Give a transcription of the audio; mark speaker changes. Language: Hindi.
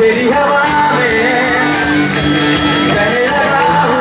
Speaker 1: तेरी हवा में कहे लगा हूँ।